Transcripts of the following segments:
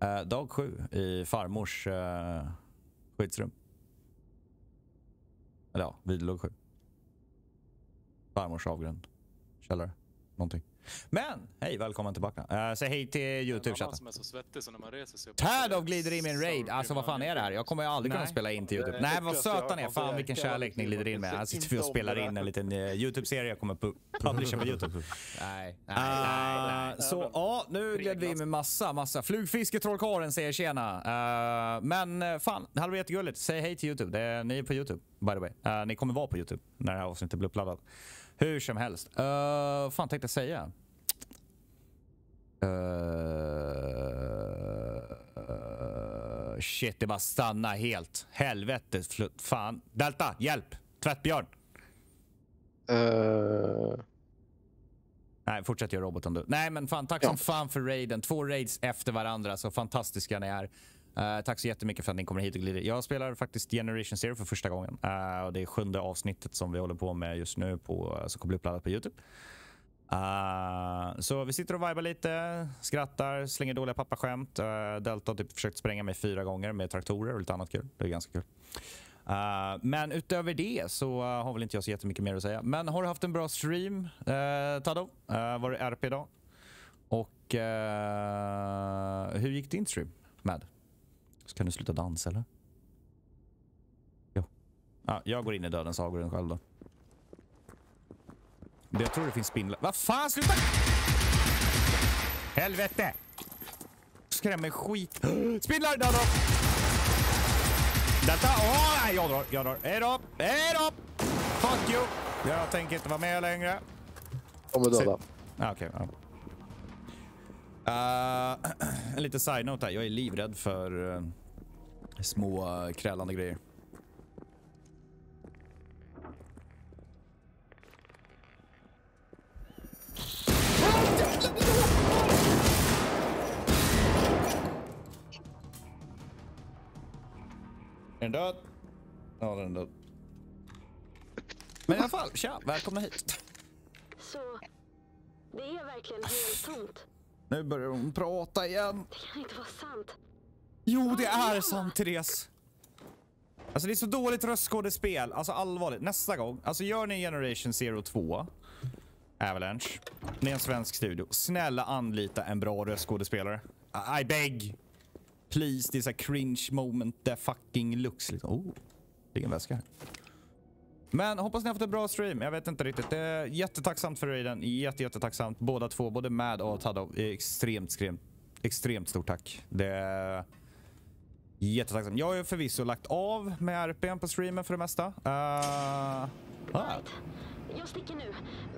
Eh, dag sju i farmors eh, skyddsrum. Eller ja, videolog sju. Farmors avgrund. Källare. Någonting. Men, hej, välkommen tillbaka. Uh, säg hej till Youtube-chatten. som är så svettig så när man reser sig upp... Tadov glider in med en raid. Alltså vad fan är det här? Jag kommer ju aldrig kunna spela in till Youtube. Nej, vad söta ni är. Fan vilken kärlek ni glider in med. Här sitter vi och spelar in en liten uh, Youtube-serie jag kommer pu publisha på Youtube. Nej, nej, nej. Uh, så ja, nu gled vi in med massa, massa. Flugfisketrollkarlen säger tjena. Uh, men fan, det hade varit jättegulligt. Säg hej till Youtube. Det är, ni är på Youtube, by the way. Uh, ni kommer vara på Youtube när det här avsnittet blir uppladdat. Hur som helst. Uh, fan tänkte jag säga? Uh, shit, det bara stanna helt. Helvete. Fan. Delta, hjälp! Tvättbjörn! Uh... Nej, fortsätt göra roboten du. Nej, men fan, tack ja. som fan för raiden. Två raids efter varandra, så fantastiska ni är. Uh, tack så jättemycket för att ni kommer hit och glider. Jag spelar faktiskt Generation Zero för första gången. Uh, och Det är sjunde avsnittet som vi håller på med just nu på, eh, som kommer bli uppladdat på Youtube. Uh, så vi sitter och vibar lite, skrattar, slänger dåliga pappaskämt. Uh, Delta har typ försökt spränga mig fyra gånger med traktorer och lite annat kul. Det är ganska kul. Uh, men utöver det så har väl inte jag så jättemycket mer att säga. Men har du haft en bra stream, uh, Tado? Uh, var det RP idag? Och hur gick din stream med? Ska du sluta dansa eller? Ja, jag går in i dödens avgrund själv då. Jag tror det finns spindlar. Vad fan, sluta! Helvete! Skrämmer skit. Spindlar, där då! Detta, åh nej, jag drar, jag drar. Hej då, hej då! Fuck you! Jag tänker inte vara med längre. Är döda. Ah, Okej, okay, ja uh, en liten side-note här. Jag är livrädd för uh, små uh, krälande grejer. Är den död? Ja, den är död. Men i alla fall, tja, välkomna hit. Så, det är verkligen helt tomt. Nu börjar hon prata igen. Det kan inte vara sant. Jo, det är sant, Therese. Alltså det är så dåligt röstskådespel. Alltså allvarligt. Nästa gång. Alltså gör ni Generation Zero 2. Avalanche. Ni är en svensk studio. Snälla anlita en bra röstskådespelare. I beg. Please, det är så cringe moment där fucking looks. Liksom. Oh, det är en väska här. Men hoppas ni har fått en bra stream. Jag vet inte riktigt. Det är jättetacksamt för raiden. Jätte, jättetacksamt. Båda två, både Mad och Taddo. Extremt, extremt, extremt stort tack. Det är jättetacksamt. Jag har ju förvisso lagt av med RPn på streamen för det mesta. Uh, ah. Jag sticker nu.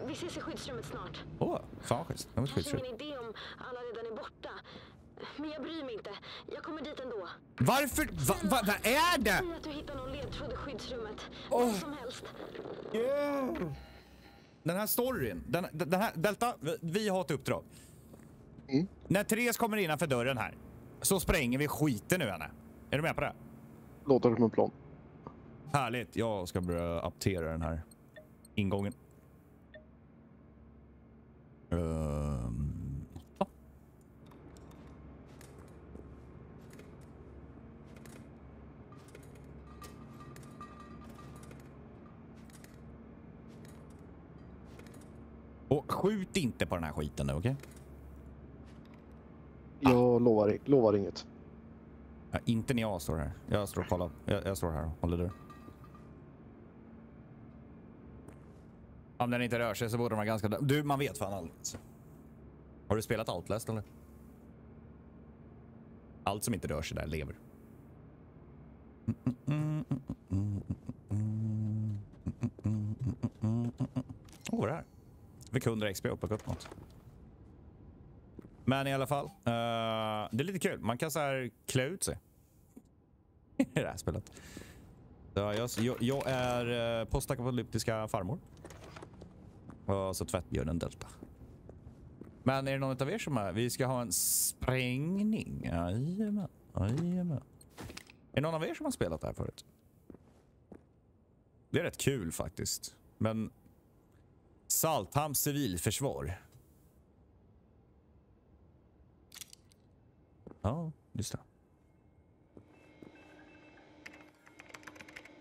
Vi ses i skyddsrummet snart. Åh, oh, fan schysst. Jag har ingen idé om alla. Men jag bryr mig inte. Jag kommer dit ändå. Varför? Va, va, vad är det? Säg att du hittar någon ledtråd i skyddsrummet. Oh. Vad som helst. Yeah. Den här storyn, den, den här, Delta, vi har ett uppdrag. Mm. När Therese kommer innanför dörren här så spränger vi skiten ur henne. Är du med på det? Låter som en plan. Härligt. Jag ska börja aptera den här ingången. Um. Och skjut inte på den här skiten nu, okej? Okay? Jag ah. lovar, lovar inget. Ja, inte när jag står här. Jag står och kollar. Jag, jag står här och håller dörr. Om den inte rör sig så borde den vara ganska... Du, man vet fan aldrig. Har du spelat Outlast eller? Allt som inte rör sig där lever. Åh, oh, vad är det här? Fick 100 XP upp och upp något. Men i alla fall. Uh, det är lite kul. Man kan så här klä ut sig. I det här spelet. Så jag, jag, jag är uh, farmor. Och så tvättbjörnen Delta. Men är det någon av er som är? Vi ska ha en sprängning. Jajamän. Jajamän. Är det någon av er som har spelat det här förut? Det är rätt kul faktiskt. Men Salthamns civilförsvar. Ja, just det.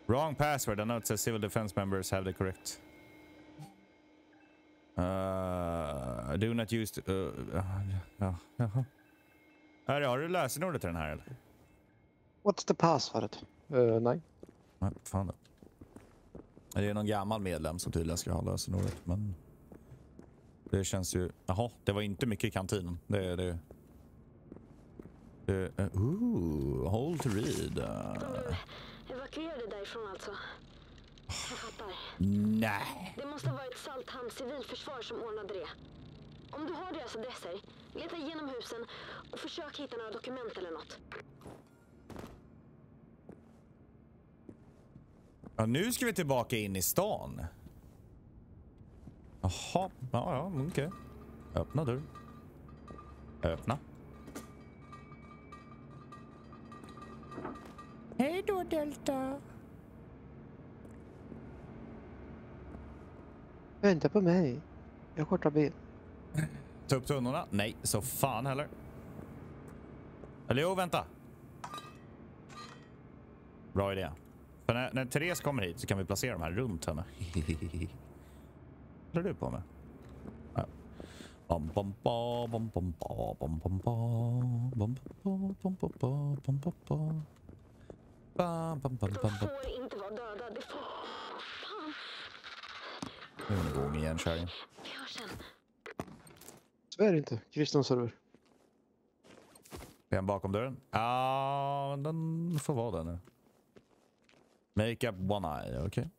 Wrong password. A note says civil defense members have the correct. Uh, do not use... The, uh, uh, ja, jaha. Här, har du lösenordet till den här eller? What's the password? Uh, nej. Nej, fan då. Det är någon gammal medlem som tydligen ska ha lösenordet, men... Det känns ju... Jaha, det var inte mycket i kantinen. Det är det. det uh, ooh, hold to read. De evakuerade därifrån alltså. Jag fattar. nej. Det måste ha varit Salthamns civilförsvar som ordnade det. Om du har deras adresser, leta igenom husen och försök hitta några dokument eller något. Ja, nu ska vi tillbaka in i stan. Jaha, ja, ja, okej. Öppna dörr. Öppna. Hej då, Delta. Vänta på mig. Jag har korta ben. Ta upp tunnorna? Nej, så fan heller. Eller jo, vänta. Bra idé. För när, när Therese kommer hit så kan vi placera de här runt henne. Vad håller du på med? Ja. De får inte vara döda. Det får... Fan, Nu är hon igång igen, kärringen. vi hörs sen. Tyvärr inte. Kristen server. Är han bakom dörren? Ja, den får vara där nu. Make up one eye, okej.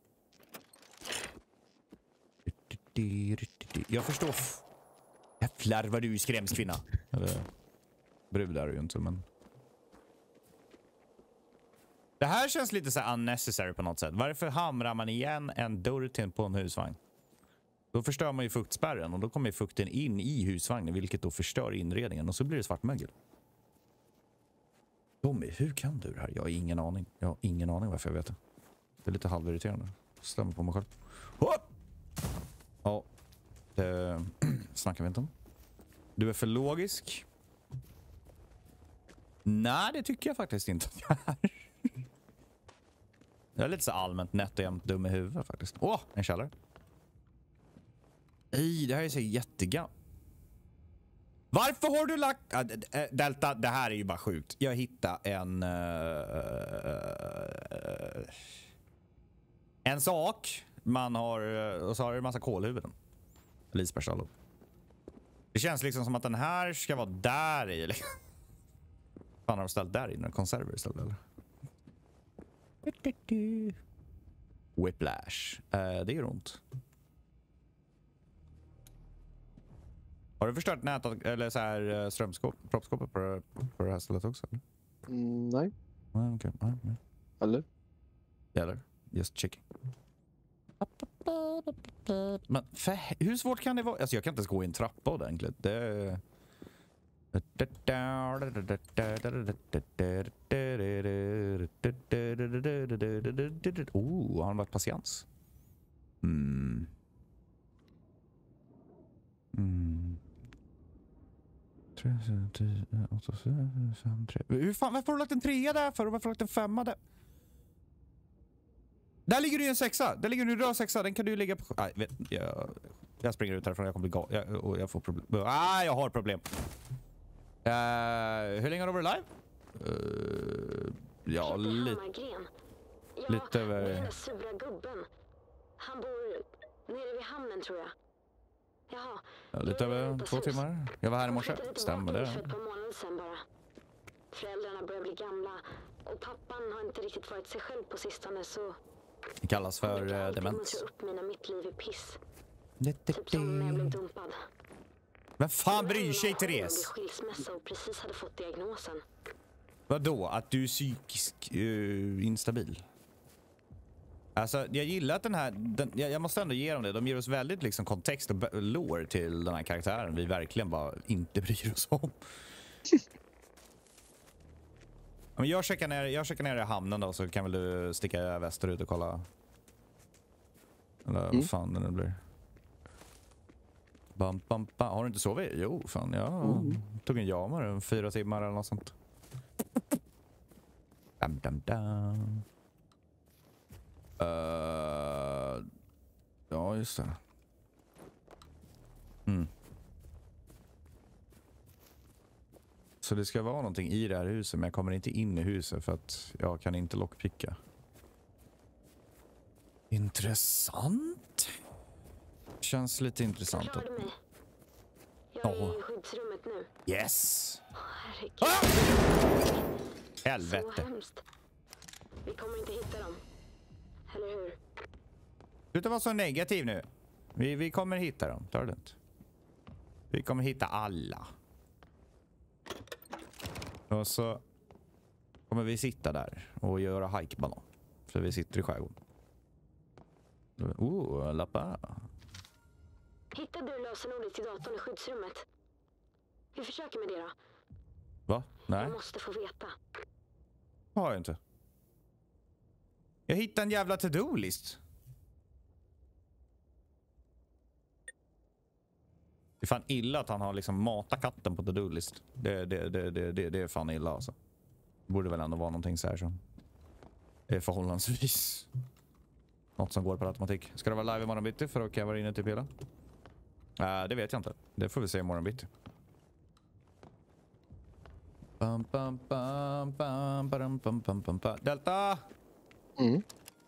Jag förstår. Jävlar vad du är skrämskvinna. Eller brud är du ju inte, men... Det här känns lite så här unnecessary på något sätt. Varför hamrar man igen en dörr till på en husvagn? Då förstör man ju fuktspärren och då kommer ju fukten in i husvagnen vilket då förstör inredningen och så blir det svartmögel. Tommy, hur kan du det här? Jag har ingen aning. Jag har ingen aning varför jag vet det. Det är lite halvirriterande. Stämmer på mig själv. Hopp! Ja, det eh, snackar vi inte om. Du är för logisk. Nej, det tycker jag faktiskt inte att jag är. Jag är lite så allmänt nätt och jämnt dum i huvudet faktiskt. Åh, en källare. Nej, det här är så jättegammalt. Varför har du lagt... Äh, Delta, det här är ju bara sjukt. Jag hittade en... eh, eh en sak. Man har... eh, Och så har det en massa kolhuvuden. Eller isbergsallon. Det känns liksom som att den här ska vara där i. Liksom. Fan har de ställt där inne? Konserver istället eller? Whiplash. Eh, det gör ont. Har du förstört nät eller så här eh, strömskåp, proppskåpet på, på det här stället också? Eller? Mm, nej. Nej, okej. Nej, nej. Eller? Eller? Just checking. Men för, hur svårt kan det vara? Alltså jag kan inte ens gå i en trappa ordentligt. Det... Oh, har han varit patiens? Mm. Mm. Tre, tio, åtta, fem, tre. Hur fan, varför har du lagt en trea där för? Och Varför har du lagt en femma där? Där ligger det ju en sexa. Där ligger det en röd sexa. Den kan du lägga på... Nej, vet, jag, jag springer ut härifrån. Jag kommer bli gal. Jag, och jag får problem. Ah, jag har problem. Uh, hur länge har du varit live? Uh, ja, lite. Ja, lite över- den där sura gubben. Han bor nere vid hamnen tror jag. Jaha. Ja, lite över två sen. timmar. Jag var här i morse. Stämmer För det? ett par månader sedan bara. Föräldrarna börjar bli gamla och pappan har inte riktigt varit sig själv på sistone så... Det kallas för uh, alltid demens. upp mina i piss. Typ som när jag blev dumpad. Vem fan bryr sig jag Therese? skilsmässa och precis hade fått diagnosen. Vadå? Att du är psykiskt uh, instabil? Alltså, jag gillar att den här... Den, jag, jag måste ändå ge dem det. De ger oss väldigt liksom, kontext och lore till den här karaktären vi verkligen bara inte bryr oss om. Men jag checkar ner, jag checkar ner i hamnen då så kan väl du sticka västerut och kolla. Eller vad fan det nu blir. Bam, bam, bam. Har du inte sovit? Jo, fan jag tog en jamare, fyra timmar eller något sånt. Dam, dam, dam. Uh, ja, just det. Så det ska vara någonting i det här huset, men jag kommer inte in i huset för att jag kan inte lockpicka. Intressant. Känns lite intressant. Jag mig. Jag är Ja. i skyddsrummet nu. Yes! Herregud, Ah! så Helvete. hemskt. Vi kommer inte hitta dem. Eller hur? Sluta vara så negativ nu. Vi, vi kommer hitta dem, ta det lugnt. Vi kommer hitta alla. Och så kommer vi sitta där och göra hajkballong. För vi sitter i skärgården. Oh, lappa. Hittade du lösenordet till datorn i skyddsrummet? Vi försöker med det då. Va? Nej, Jag måste få veta. har jag inte. Jag hittade en jävla to-do-list. Det är fan illa att han har liksom matat katten på the do-list. Det, det, det, det, det, det är fan illa alltså. Det borde väl ändå vara någonting så här som är förhållandsvis något som går på automatik. Ska det vara live imorgon bitti för att kan vara inne typ hela? Äh, det vet jag inte. Det får vi se imorgon bitti. Delta! Mm.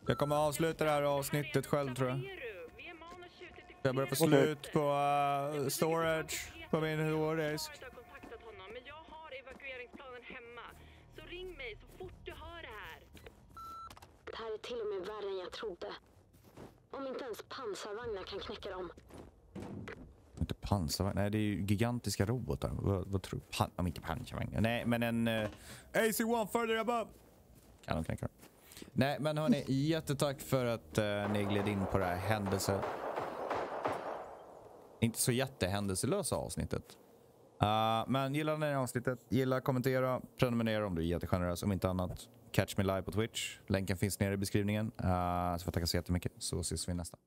Jag kommer avsluta det här avsnittet själv tror jag. Jag börjar få slut på uh, storage på min hårddisk. Jag har kontaktat honom, men jag har evakueringsplanen hemma. Så ring mig så fort du hör det här. Det här är till och med värre än jag trodde. Om inte ens pansarvagnar kan knäcka dem. Inte pansarvagn. Nej, det är ju gigantiska robotar. Vad, vad tror du? Pan, om inte pansarvagn. Nej, men en uh, AC-1 further above. Kan de knäcka dem. Nej, men hörni, jättetack för att uh, ni gled in på det här händelse... Inte så jättehändelselösa avsnittet. Uh, men gillar ni avsnittet, gilla, kommentera, prenumerera om du är jättegenerös. Om inte annat, catch me live på Twitch. Länken finns nere i beskrivningen. Uh, så får jag tacka så jättemycket, så ses vi nästa.